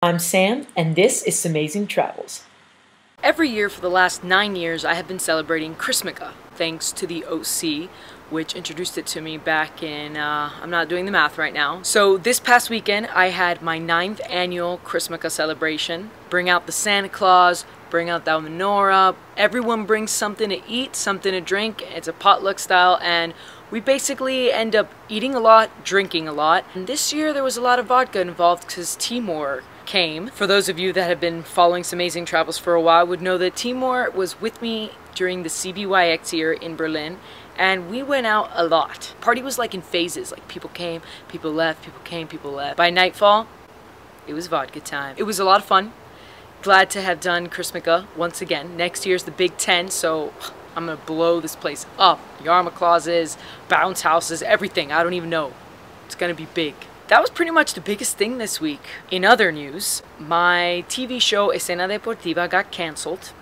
I'm Sam, and this is Samazing Travels. Every year for the last nine years, I have been celebrating Chrismukkah, thanks to the OC, which introduced it to me back in, uh, I'm not doing the math right now. So this past weekend, I had my ninth annual Chrismukkah celebration. Bring out the Santa Claus, bring out the menorah, everyone brings something to eat, something to drink. It's a potluck style, and we basically end up eating a lot, drinking a lot. And this year there was a lot of vodka involved because Timur came. For those of you that have been following Samazing Travels for a while would know that Timur was with me during the CBYX year in Berlin and we went out a lot. Party was like in phases, like people came, people left, people came, people left. By nightfall, it was vodka time. It was a lot of fun. Glad to have done Chrismukkah once again. Next year's the Big Ten, so I'm gonna blow this place up. Yarmulke clauses, bounce houses, everything. I don't even know. It's gonna be big. That was pretty much the biggest thing this week. In other news, my TV show Escena Deportiva got canceled,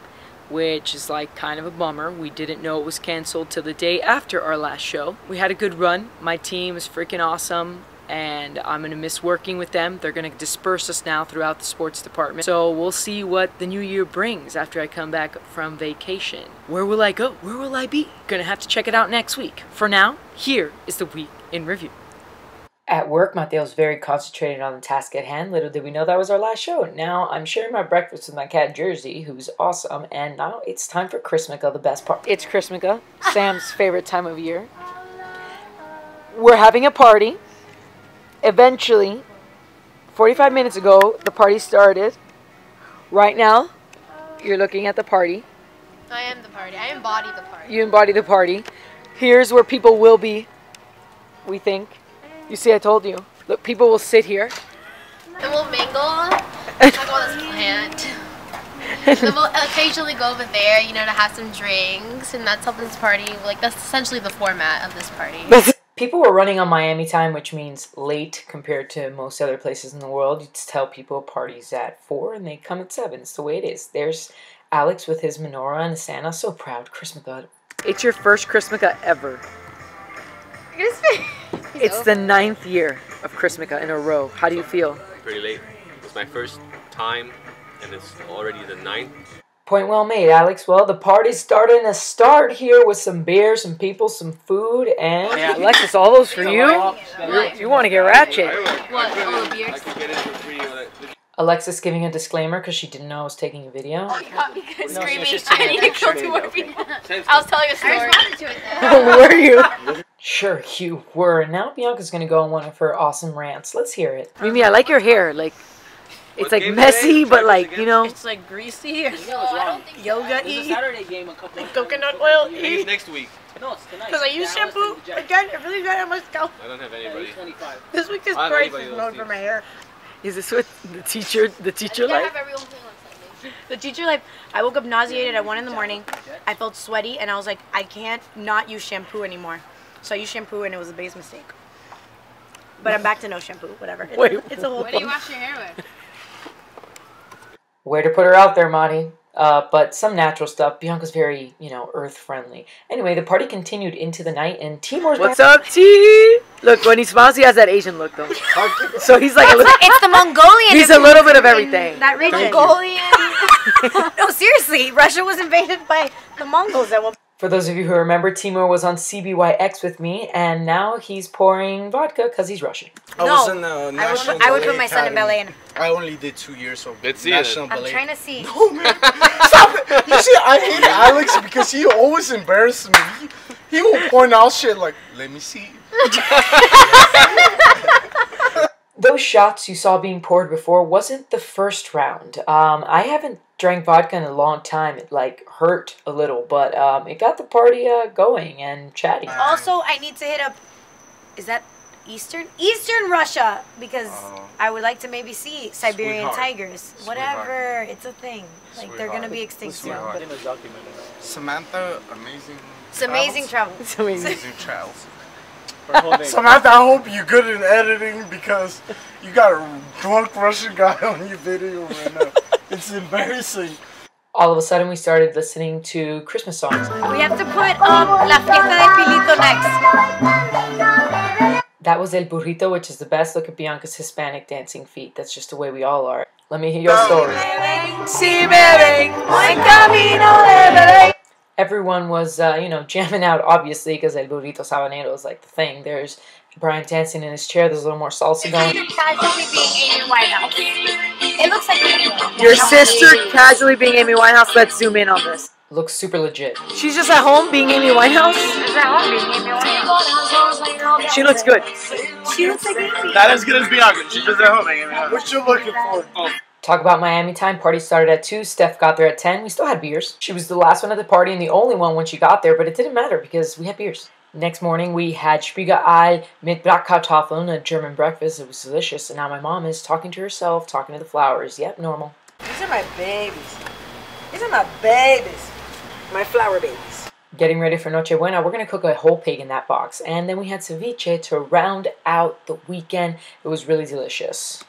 which is like kind of a bummer. We didn't know it was canceled till the day after our last show. We had a good run. My team is freaking awesome and I'm going to miss working with them. They're going to disperse us now throughout the sports department. So we'll see what the new year brings after I come back from vacation. Where will I go? Where will I be? Gonna have to check it out next week. For now, here is the week in review. At work, Mateo's very concentrated on the task at hand. Little did we know that was our last show. Now I'm sharing my breakfast with my cat Jersey, who's awesome, and now it's time for Chrismukkah, the best part. It's Chrismukkah, Sam's favorite time of year. We're having a party. Eventually, 45 minutes ago, the party started. Right now, you're looking at the party. I am the party. I embody the party. You embody the party. Here's where people will be, we think. You see, I told you. Look, people will sit here. And we'll mingle. talk about this plant. then we'll occasionally go over there, you know, to have some drinks, and that's how this party. Like that's essentially the format of this party. People were running on Miami time, which means late compared to most other places in the world. You just tell people parties at four, and they come at seven. It's the way it is. There's Alex with his menorah and Santa. So proud, Chrismukkah. It's your first Chrismukkah ever. It's the ninth year of Chrismukkah in a row. How do you feel? Pretty late. It's my first time, and it's already the ninth. Point well made, Alex. Well, the party's starting to start here with some beer, some people, some food, and Yeah, Alexis, all those for you. You, you want to get ratchet? What? All the beers? I oh, could get it for free. Uh, Alexis giving a disclaimer because she didn't know I was taking a video. You got me screaming. just I need to kill two more people. I was telling a story. I responded to it. Where were you? Sure, you were. Now Bianca's gonna go on one of her awesome rants. Let's hear it. Mimi, I like your hair. Like, it's What like messy, but like you know. It's like greasy, No, I don't think so. yoga There's a y, Saturday game a couple. coconut oil Maybe y. next week. No, it's tonight. Because I use shampoo again. It really got on my scalp. I don't have Yeah, anybody. 25. This week is I have price anybody is those known for my hair. Is this what the teacher, the teacher You gotta like? have everyone playing on Sunday. The teacher like I woke up nauseated at one in the morning. I felt sweaty and I was like, I can't not use shampoo anymore. So I used shampoo and it was a base mistake. But I'm back to no shampoo. Whatever. It's, Wait, it's a whole What do you wash your hair with? Way to put her out there, Monty. Uh, but some natural stuff. Bianca's very, you know, earth friendly. Anyway, the party continued into the night, and Timur's What's up, T? Look, when he smiles, he has that Asian look though. So he's like a little. It's the Mongolian. He's a little bit of everything. That region. Mongolian. no, seriously, Russia was invaded by the Mongols at one For those of you who remember, Timur was on CBYX with me, and now he's pouring vodka because he's Russian. I No, was in the I would, National put, I would put my son in ballet. Academy. And I only did two years of Let's see National it. I'm trying to see. Oh man, stop it! You see, I hate Alex because he always embarrasses me. He, he will point out shit like, "Let me see." Those shots you saw being poured before wasn't the first round. Um, I haven't drank vodka in a long time. It like hurt a little, but um, it got the party uh, going and chatting. Also, I need to hit up. Is that Eastern Eastern Russia? Because Oh. I would like to maybe see Siberian Sweetheart. tigers. Whatever, it's a thing. Like they're gonna be extinct soon. Samantha, amazing. It's amazing travel. It's amazing. Amazing travels. Samantha, I hope you're good in editing because you got a drunk Russian guy on your video right now. It's embarrassing. All of a sudden, we started listening to Christmas songs. We have to put um La Fiesta de Pilito next. That was El Burrito, which is the best. Look at Bianca's Hispanic dancing feet. That's just the way we all are. Let me hear your story. Si beben, buen camino de Everyone was, uh, you know, jamming out, obviously, because El Burrito Sabanero is like the thing. There's Brian dancing in his chair. There's a little more salsa going. Casually being Amy Winehouse. It looks like Your sister casually being Amy Winehouse. Let's zoom in on this. Looks super legit. She's just at home being Amy Winehouse. She looks good. She looks like Amy. Not as good as Bianca. She's just at home hanging out. What you looking for? Talk about Miami time. Party started at 2. Steph got there at 10. We still had beers. She was the last one at the party and the only one when she got there, but it didn't matter because we had beers. Next morning, we had Spiegelei mit Bratkartoffeln, a German breakfast. It was delicious. And now my mom is talking to herself, talking to the flowers. Yep, normal. These are my babies. These are my babies. My flower babies. Getting ready for Noche Buena, we're going to cook a whole pig in that box. And then we had ceviche to round out the weekend. It was really delicious.